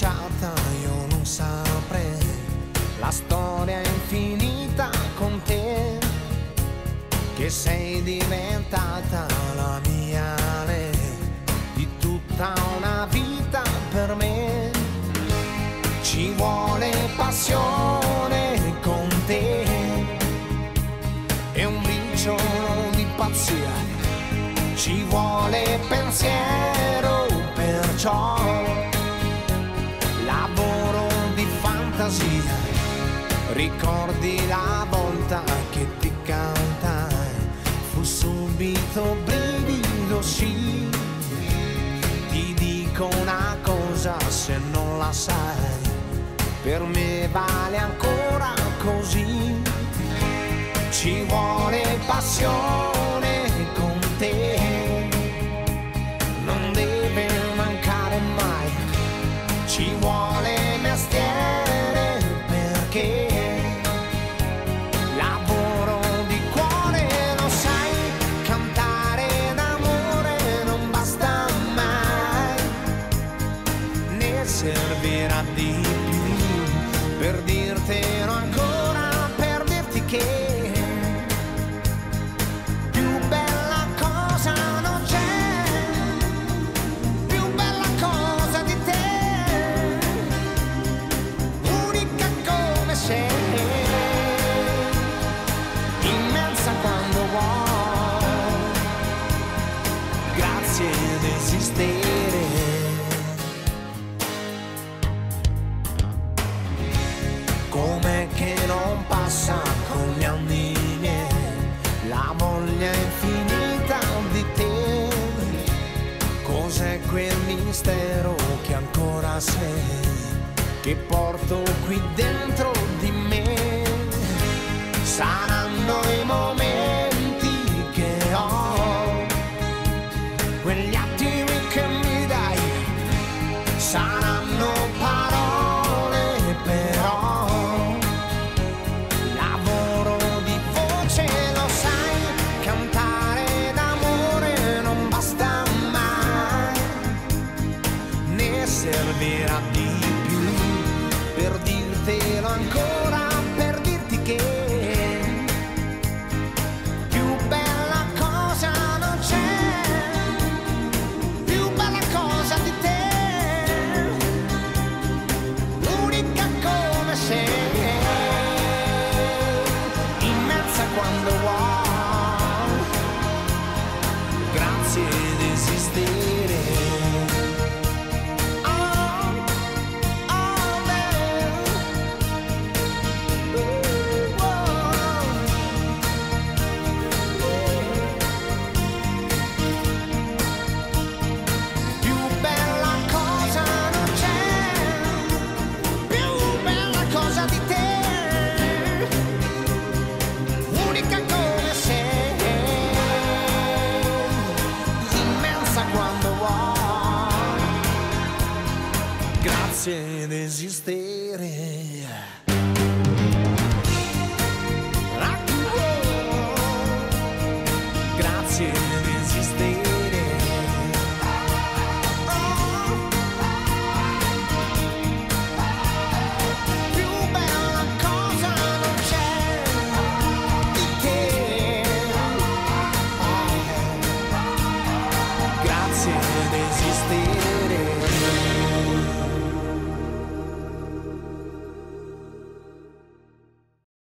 cominciata io non saprei. La storia infinita con te che sei diventata la mia lei di tutta una vita per me. Ci vuole passione con te e un briciolo di pazzia. Ci vuole pensiero perciò ricordi la volta che ti cantai, fu subito brivido sì, ti dico una cosa se non la sai, per me vale ancora così, ci vuole passione con te, non deve mancare mai, ci vuole mestiere perché servirà di più. Per dirtelo ancora, per dirti che più passa con gli anni la voglia infinita di te? Cos'è quel mistero che ancora sei, che porto qui dentro ainda existir.